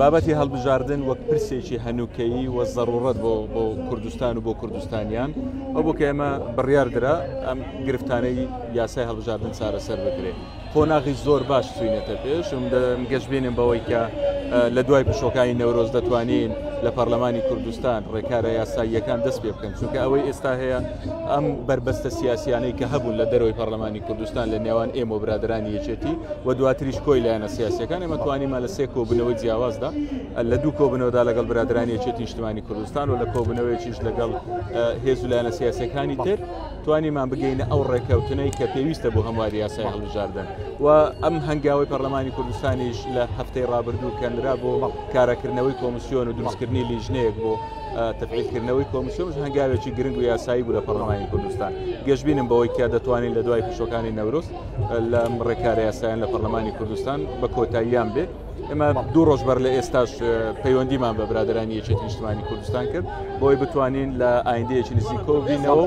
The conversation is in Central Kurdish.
بابەتی هەڵبژاردن وەک پرسێکی هەنووکەیی و زەڕوڕەت بۆ بۆ کوردستان و بۆ کوردستانیان ئەو بۆ کە ئێمە بڕیاردرا ئەم گرفتانەی یاسای هەڵبژاردن چارەسەر بکرێت قۆناغی زۆر باش سوینەتە پێش گەشتبێنم بەوەی کە لە دوای پشۆکانی نەورۆز دەتوانین لە پەرلەمانی کوردستان ڕێکارە یاساییەکان دەست پێ بکەن چونکە ئەوەی ئێستا هەیە ئەم بربەستە سیاسیانەی کە هەبوون لە دەرەوەی پەرلەمانی کوردستان لە نێوان ئێمە و برادەرانی یەکێتی و دواتریش کۆی لایەنە سیاسەکان ئێمە توانیمان لە سێ کۆبنەوەی جیاوازدا لە دوو کۆبنەوەدا لەگەڵ برادرانی یەکێتی نیشتمانی کوردستان و لە کۆبنەوەیەکیش لەگەڵ هێز و لایەنە سیاسەکانی تر توانیمان بگەینە ئەو ڕێککەوتنەی کە پێویستە بۆ هەمواری یاسای هەڵبژاردن و ئەم هەنگاوی پەرلەمانی کوردستانیش لە هەفتەی ڕابردوو کەنرا بۆ کارەکردنەوەی کۆمسیۆن و دروستکردنی لیژنەیەک بۆ تەفعیلکردنەوەی کۆمسیۆنش هەنگاوێکی گرنگ و یاسایی بوو لە پەرلەمانی کوردستان گەشببینم بەوەی کیا دەتوانین لە دوای پشوەکانی نەورۆز لە ڕێکارە یاسایان لە پەرلەمانی کوردستان بە کۆتاییان بێت ئێمە دوو ڕۆژ بەر لە ئێستاش پەیوەندیمان بە برادرانی یەکێتی نیشتمانی کوردستان کرد بۆی بتوانین لە ئایندەیەکی نزیکۆبینەوە